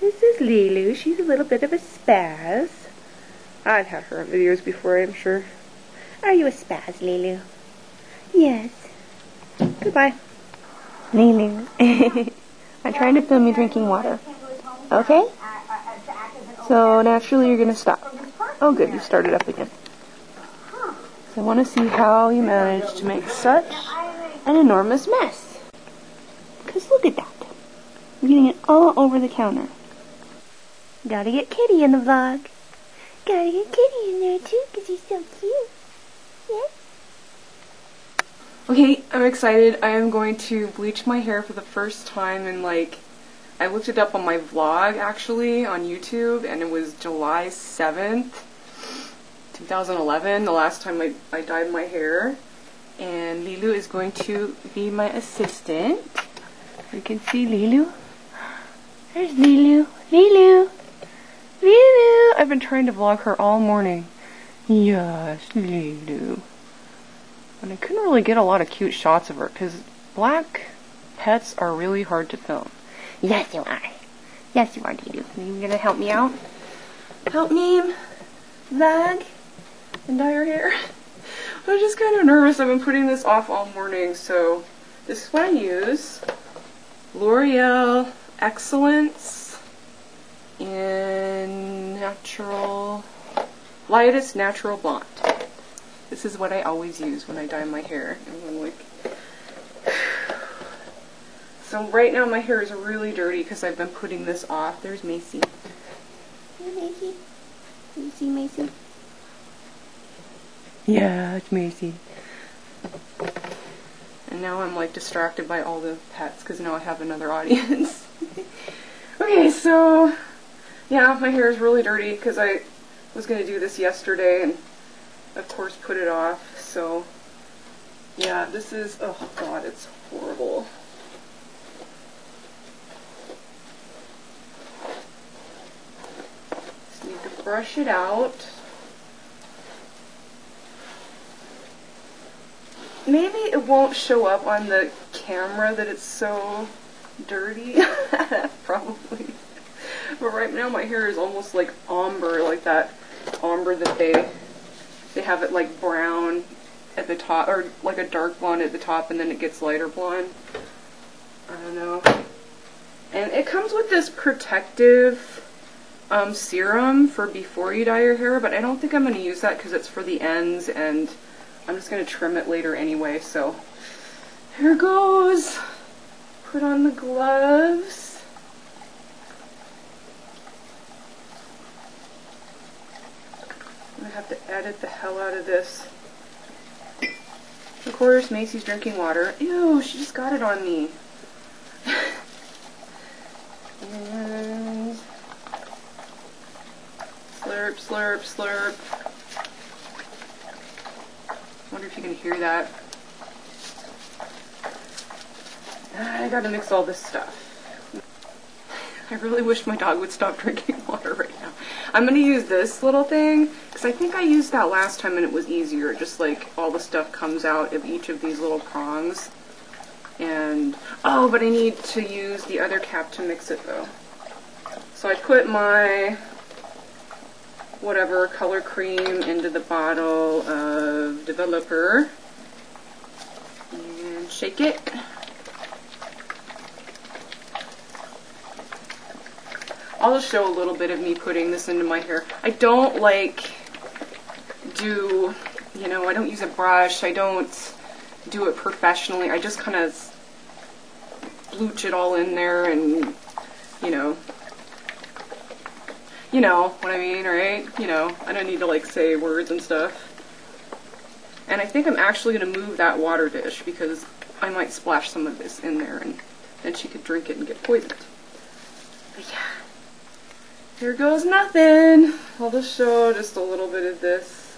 This is Lulu. She's a little bit of a spaz. I've had her on videos before, I'm sure. Are you a spaz, Lulu? Yes. Goodbye. Lulu. I'm trying to film you drinking water. Okay? So naturally you're going to stop. Oh good, you started up again. So I want to see how you managed to make such an enormous mess. Because look at that. I'm getting it all over the counter. Gotta get Kitty in the vlog. Gotta get Kitty in there too, because he's so cute. Yeah? Okay, I'm excited. I am going to bleach my hair for the first time in like, I looked it up on my vlog actually on YouTube and it was July 7th, 2011, the last time I, I dyed my hair. And Lilu is going to be my assistant. You can see Lilu. There's Lilu. Lilu. Lilu. I've been trying to vlog her all morning. Yes, Lilu. And I couldn't really get a lot of cute shots of her because black pets are really hard to film. Yes, you are. Yes, you are, Lilu. Are you gonna help me out? Help me vlog and dye her hair. I'm just kind of nervous. I've been putting this off all morning, so this is what I use. L'Oreal Excellence in Natural, Lightest Natural Blonde. This is what I always use when I dye my hair. And I'm like, so right now my hair is really dirty because I've been putting this off. There's Macy. Hey Macy. Can you see Macy? Yeah, it's Macy. And now I'm like distracted by all the pets because now I have another audience. okay, so yeah, my hair is really dirty because I was going to do this yesterday and of course put it off. So yeah, this is, oh god, it's horrible. Just need to brush it out. Maybe it won't show up on the camera that it's so dirty. Probably. But right now my hair is almost like ombre, like that ombre that they they have it like brown at the top, or like a dark blonde at the top, and then it gets lighter blonde. I don't know. And it comes with this protective um, serum for before you dye your hair, but I don't think I'm going to use that because it's for the ends, and I'm just going to trim it later anyway, so here goes. Put on the gloves. I'm going to have to edit the hell out of this. Of course, Macy's drinking water. Ew, she just got it on me. and slurp, slurp, slurp. wonder if you can hear that. I gotta mix all this stuff. I really wish my dog would stop drinking water right now. I'm gonna use this little thing, because I think I used that last time and it was easier. Just like all the stuff comes out of each of these little prongs. And, oh, but I need to use the other cap to mix it though. So I put my, whatever, color cream into the bottle of developer. And shake it. I'll just show a little bit of me putting this into my hair. I don't like do, you know, I don't use a brush. I don't do it professionally. I just kind of blooch it all in there and, you know, you know what I mean, right? You know, I don't need to like say words and stuff. And I think I'm actually going to move that water dish because I might splash some of this in there and then she could drink it and get poisoned. But yeah. Here goes nothing. I'll just show just a little bit of this.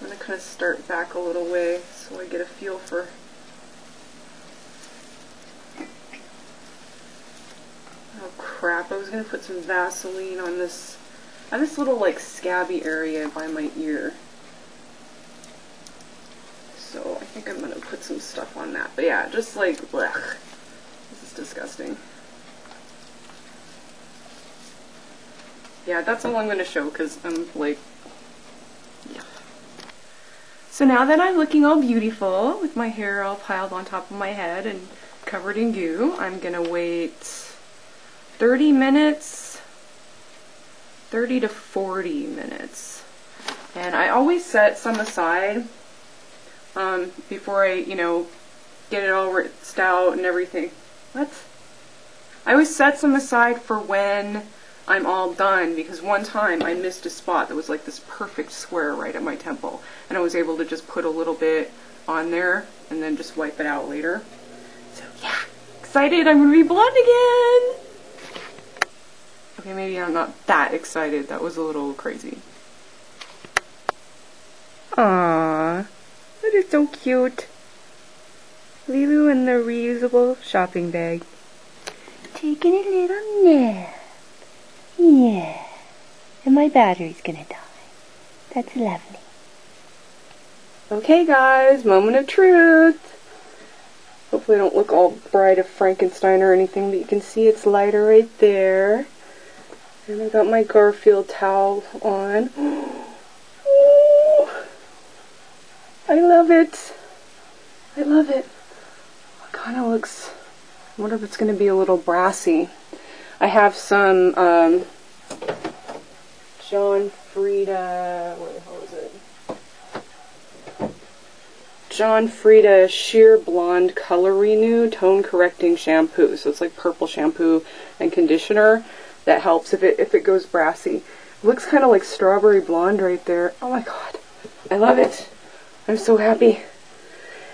I'm going to kind of start back a little way so I get a feel for Oh crap, I was going to put some Vaseline on this, on this little like scabby area by my ear. So I think I'm going to put some stuff on that. But yeah, just like, blech. This is disgusting. Yeah, that's all I'm going to show because I'm like, yeah. So now that I'm looking all beautiful with my hair all piled on top of my head and covered in goo, I'm going to wait 30 minutes, 30 to 40 minutes. And I always set some aside um, before I, you know, get it all rinsed out and everything. What? I always set some aside for when I'm all done because one time I missed a spot that was like this perfect square right at my temple and I was able to just put a little bit on there and then just wipe it out later. So yeah, excited I'm gonna be blonde again! Okay, maybe I'm not that excited. That was a little crazy. Aww, that is so cute. Lilu in the reusable shopping bag. Taking a little nap. Yeah. And my battery's gonna die. That's lovely. Okay guys, moment of truth. Hopefully I don't look all Bride of Frankenstein or anything, but you can see it's lighter right there. And I got my Garfield towel on. I love it. I love it. It kind of looks, I wonder if it's going to be a little brassy. I have some um, John Frieda, what the hell is it? John Frieda Sheer Blonde Color Renew Tone Correcting Shampoo. So it's like purple shampoo and conditioner that helps if it if it goes brassy. Looks kind of like strawberry blonde right there. Oh my god. I love it. I'm so happy.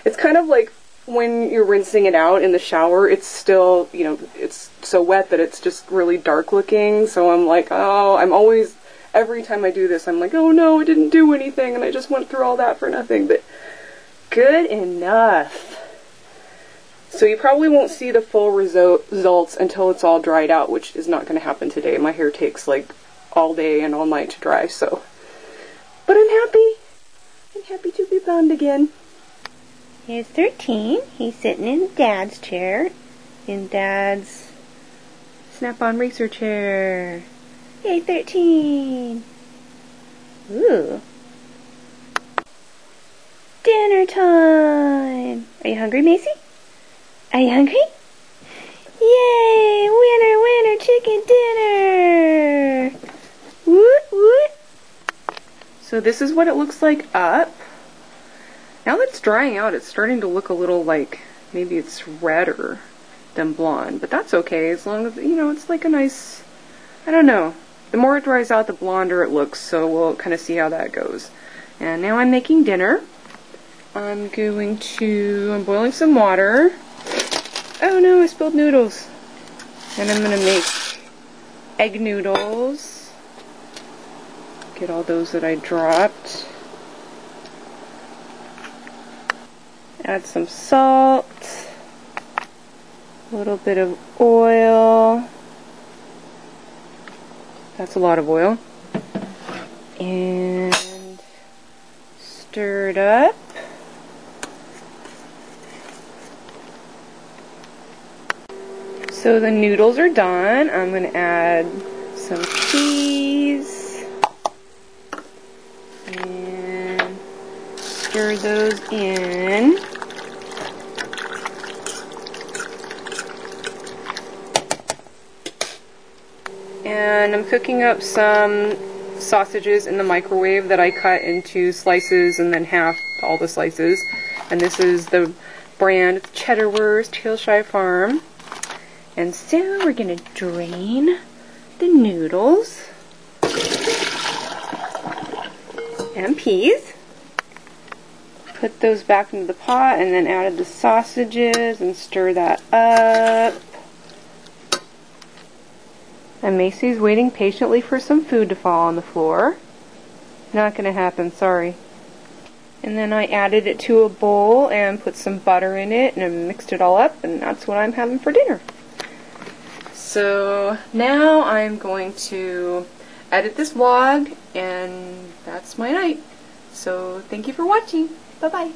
It's kind of like when you're rinsing it out in the shower, it's still, you know, it's so wet that it's just really dark looking. So I'm like, oh, I'm always, every time I do this, I'm like, oh no, it didn't do anything and I just went through all that for nothing. But good enough. So you probably won't see the full resu results until it's all dried out, which is not going to happen today. My hair takes like all day and all night to dry, so. But I'm happy. I'm happy to be found again. He's 13. He's sitting in Dad's chair. In Dad's Snap-on racer chair. Yay, 13. Ooh. Dinner time. Are you hungry, Macy? Are you hungry? Yay! Winner, winner, chicken dinner! Woot, woot! So this is what it looks like up. Now that it's drying out, it's starting to look a little like maybe it's redder than blonde, but that's okay as long as, you know, it's like a nice, I don't know. The more it dries out, the blonder it looks, so we'll kind of see how that goes. And now I'm making dinner. I'm going to, I'm boiling some water. Oh no, I spilled noodles. And I'm going to make egg noodles. Get all those that I dropped. Add some salt. A little bit of oil. That's a lot of oil. And stir it up. So the noodles are done. I'm going to add some cheese and stir those in. And I'm cooking up some sausages in the microwave that I cut into slices and then half all the slices. And this is the brand Cheddarwurst Hillshire Farm. And so we're going to drain the noodles and peas. Put those back into the pot and then add the sausages and stir that up. And Macy's waiting patiently for some food to fall on the floor. Not going to happen, sorry. And then I added it to a bowl and put some butter in it and mixed it all up and that's what I'm having for dinner. So now I'm going to edit this vlog and that's my night. So thank you for watching. Bye bye.